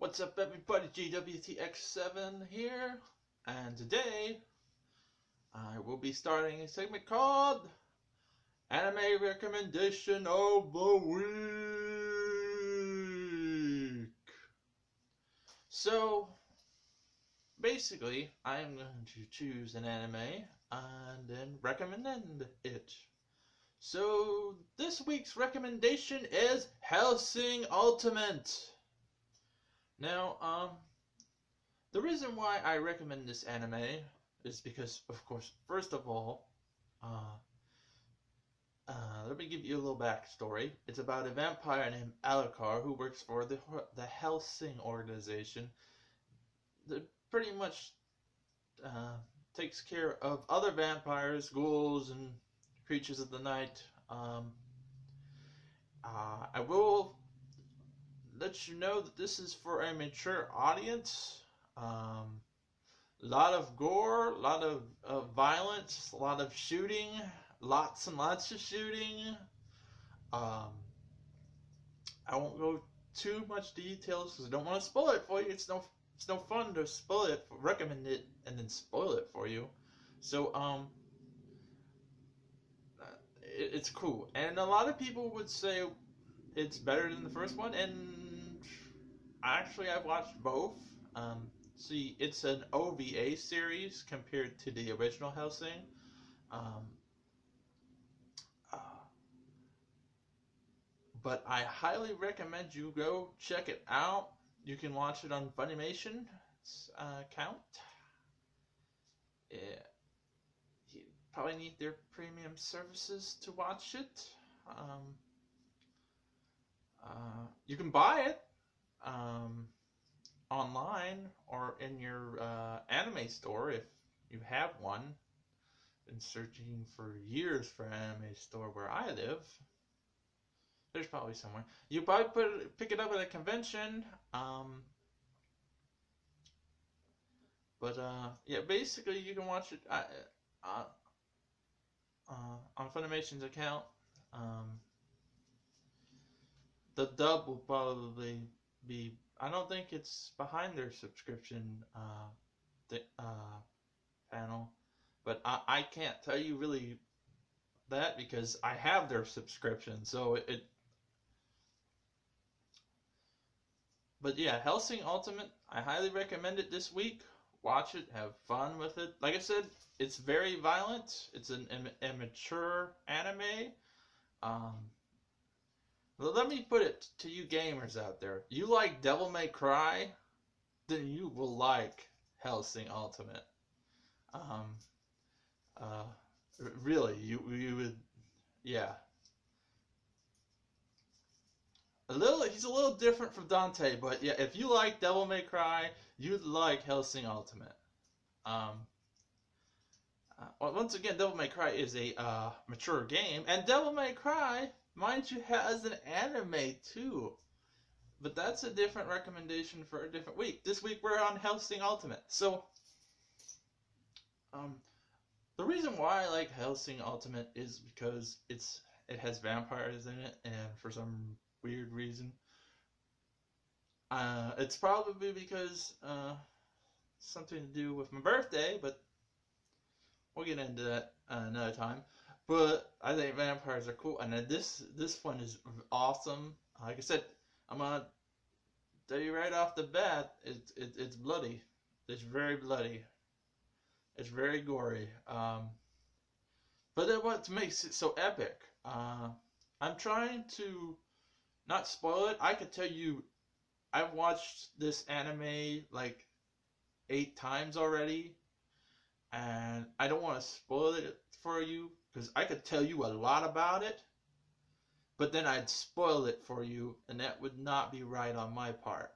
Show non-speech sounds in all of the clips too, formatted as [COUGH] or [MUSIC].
What's up, everybody? GWTX7 here, and today I will be starting a segment called Anime Recommendation of the Week. So, basically, I'm going to choose an anime and then recommend it. So, this week's recommendation is Hellsing Ultimate. Now, um, the reason why I recommend this anime is because, of course, first of all, uh, uh, let me give you a little backstory. It's about a vampire named Alucard who works for the the Hellsing organization. That pretty much uh, takes care of other vampires, ghouls, and creatures of the night. Um, uh, I will let you know that this is for a mature audience. Um, a lot of gore, a lot of, of violence, a lot of shooting, lots and lots of shooting. Um, I won't go too much details because I don't want to spoil it for you. It's no it's no fun to spoil it, recommend it, and then spoil it for you. So um, it, it's cool, and a lot of people would say it's better than the first one, and actually I've watched both. Um, see, it's an OVA series compared to the original Hellsing. Um, uh, but I highly recommend you go check it out. You can watch it on Funimation's uh, account. Yeah, you probably need their premium services to watch it. Um, uh, you can buy it um, online or in your uh, anime store if you have one. Been searching for years for an anime store where I live. There's probably somewhere. You probably put pick it up at a convention. Um, but uh, yeah, basically you can watch it uh, uh, on Funimation's account. Um, the dub will probably be. I don't think it's behind their subscription uh, the, uh, panel, but I, I can't tell you really that because I have their subscription, so it, it But yeah, Hellsing Ultimate, I highly recommend it this week. Watch it, have fun with it. Like I said, it's very violent. It's an Im- immature anime. Um, let me put it to you gamers out there. You like Devil May Cry, then you will like Hellsing Ultimate. Um, uh, really, you you would, yeah. A little, he's a little different from Dante, but yeah, if you like Devil May Cry, you'd like Hellsing Ultimate. Um, uh, once again, Devil May Cry is a uh, mature game, and Devil May Cry, mind you, has an anime too. But that's a different recommendation for a different week. This week we're on Hellsing Ultimate. So, um, the reason why I like Hellsing Ultimate is because it's it has vampires in it, and for some weird reason. Uh, it's probably because uh, something to do with my birthday, but we'll get into that another time. But I think vampires are cool, and this this one is awesome. Like I said, I'm gonna tell you right off the bat, it's it, it's bloody. It's very bloody. It's very gory. Um, but then what makes it so epic? Uh, I'm trying to not spoil it. I could tell you, I've watched this anime like eight times already, and I don't want to spoil it for you because I could tell you a lot about it, but then I'd spoil it for you, and that would not be right on my part.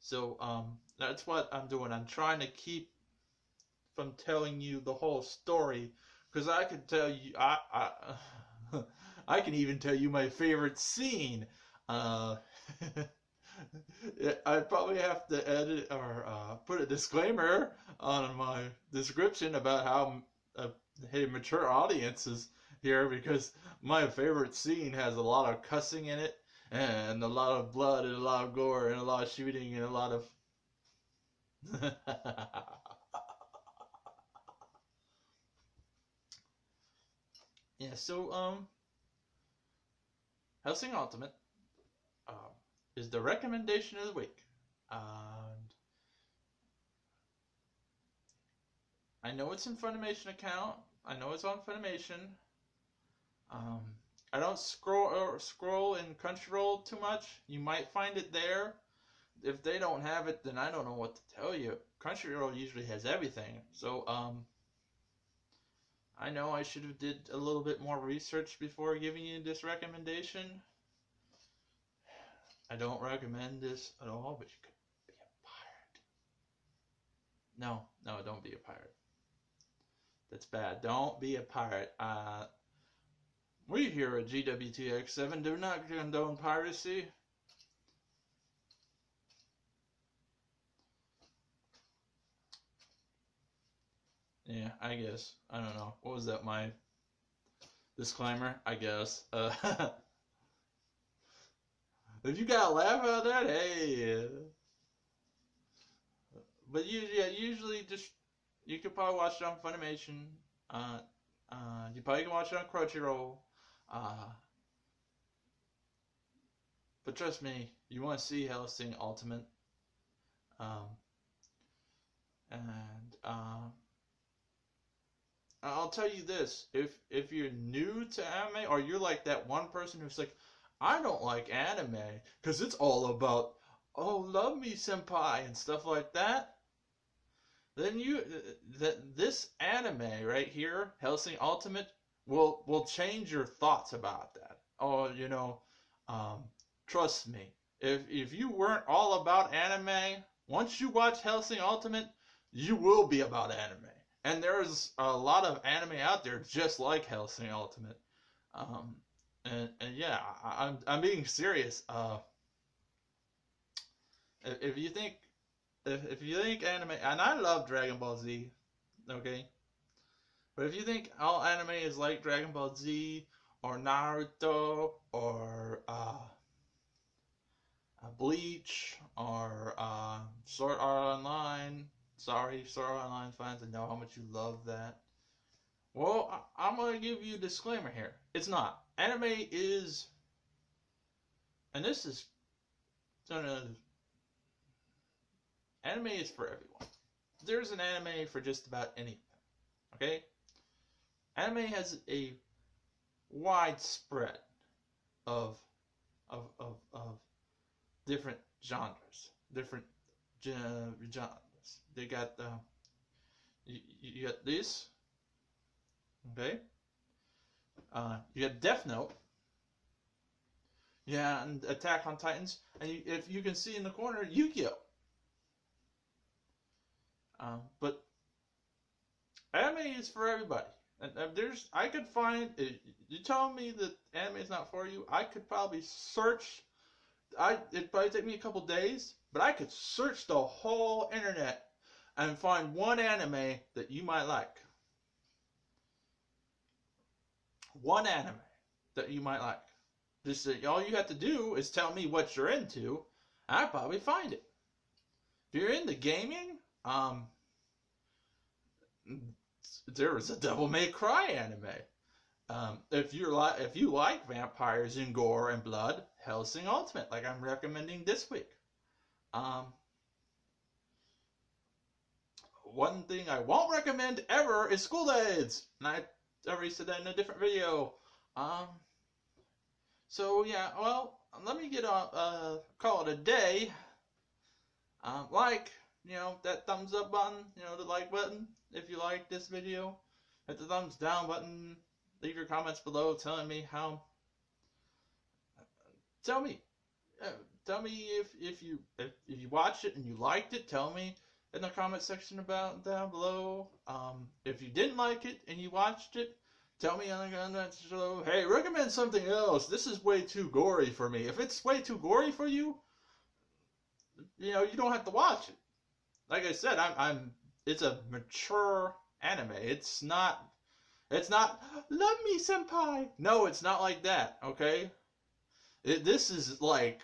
So um, that's what I'm doing. I'm trying to keep from telling you the whole story because I could tell you I I [LAUGHS] I can even tell you my favorite scene uh, [LAUGHS] I probably have to edit or uh, put a disclaimer on my description about how uh, hey mature audiences here because my favorite scene has a lot of cussing in it and a lot of blood and a lot of gore and a lot of shooting and a lot of [LAUGHS] yeah so um Hellsing Ultimate uh, is the recommendation of the week. And I know it's in Funimation account I know it's on Funimation um I don't scroll or scroll in Crunchyroll too much. You might find it there. If they don't have it, then I don't know what to tell you. Crunchyroll usually has everything. So um I know I should have did a little bit more research before giving you this recommendation. I don't recommend this at all, but you could be a pirate. No, no, don't be a pirate. That's bad. Don't be a pirate. Uh we here at GWTX7 do not condone piracy. Yeah, I guess. I don't know. What was that, my disclaimer? I guess. Uh, [LAUGHS] if you got a laugh out of that, hey. But usually, yeah, usually just, you could probably watch it on Funimation. Uh, uh, you probably can watch it on Crunchyroll. Uh, but trust me, you want to see Hellsing Ultimate. Um, and uh, I'll tell you this: if if you're new to anime, or you're like that one person who's like, I don't like anime because it's all about oh love me senpai and stuff like that. Then you that this anime right here, Hellsing Ultimate, will will change your thoughts about that. Oh, you know, um, trust me. If if you weren't all about anime, once you watch Hellsing Ultimate, you will be about anime. And there's a lot of anime out there just like Hellsing Ultimate. Um, and, and yeah, I, am I'm, I'm being serious. Uh, if you think if, if you think anime, and I love Dragon Ball Z, okay, but if you think all anime is like Dragon Ball Z or Naruto or uh, uh, Bleach or uh, Sword Art Online, sorry, Sword Art Online fans, I know how much you love that. Well, I- I'm gonna give you a disclaimer here. It's not. Anime is, and this is, anime is for everyone. There's an anime for just about anything. Okay? anime has a widespread of of of, of different genres, different genres. They got uh, you, you got this, okay. Uh, you got Death Note. Yeah, and Attack on Titans, and you, if you can see in the corner, Yu-Gi-Oh. Um, but anime is for everybody. And there's, I could find. You tell me that anime is not for you. I could probably search. I it probably take me a couple days, but I could search the whole internet and find one anime that you might like. One anime that you might like. Just all you have to do is tell me what you're into. I probably find it. If you're into gaming, um, there is a Devil May Cry anime. Um, if you like, if you like vampires and gore and blood, Hellsing Ultimate, like I'm recommending this week. Um, one thing I won't recommend ever is School Days, and I already said that in a different video. Um, so yeah, well, let me get on, uh, call it a day. Um, like, you know, that thumbs up button, you know, the like button if you like this video. Hit the thumbs down button. Leave your comments below telling me how. Tell me. Uh, tell me if, if you if, you watched it and you liked it. Tell me in the comment section about down below. Um, if you didn't like it and you watched it, tell me on the comments below. Hey, recommend something else. This is way too gory for me. If it's way too gory for you, you know you don't have to watch it like I said, I'm, I'm it's a mature anime. It's not it's not love me senpai. No, it's not like that, okay? It, this is like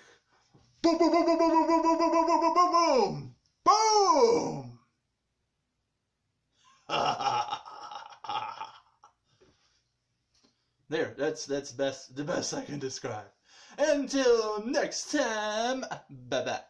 boom, boom, boom, boom, boom, boom, boom, boom, boom, boom, boom, boom, boom, boom. there, that's that's best the best I can describe. Until next time, bye bye.